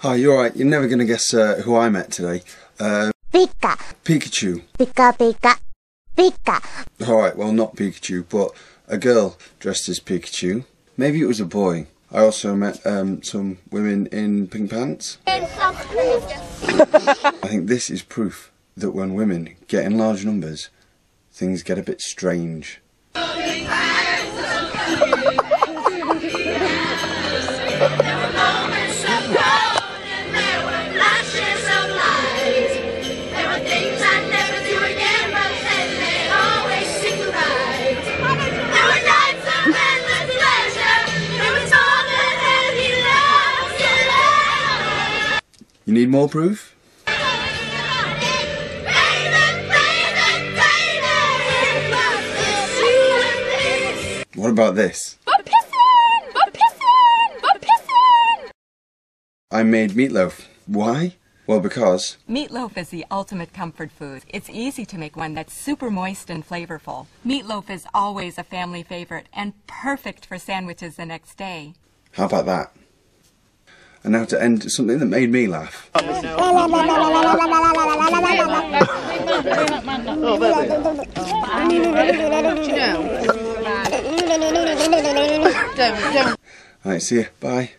Hi, you're right. You're never going to guess uh, who I met today. Uh, Pika, Pikachu. pika, pika, pika. Alright, well, not Pikachu, but a girl dressed as Pikachu. Maybe it was a boy. I also met um, some women in pink pants. I think this is proof that when women get in large numbers, things get a bit strange. You need more proof? What about this? I made meatloaf. Why? Well, because Meatloaf is the ultimate comfort food. It's easy to make one that's super moist and flavorful. Meatloaf is always a family favorite and perfect for sandwiches the next day. how about that? And now to end something that made me laugh. Alright, see ya. Bye.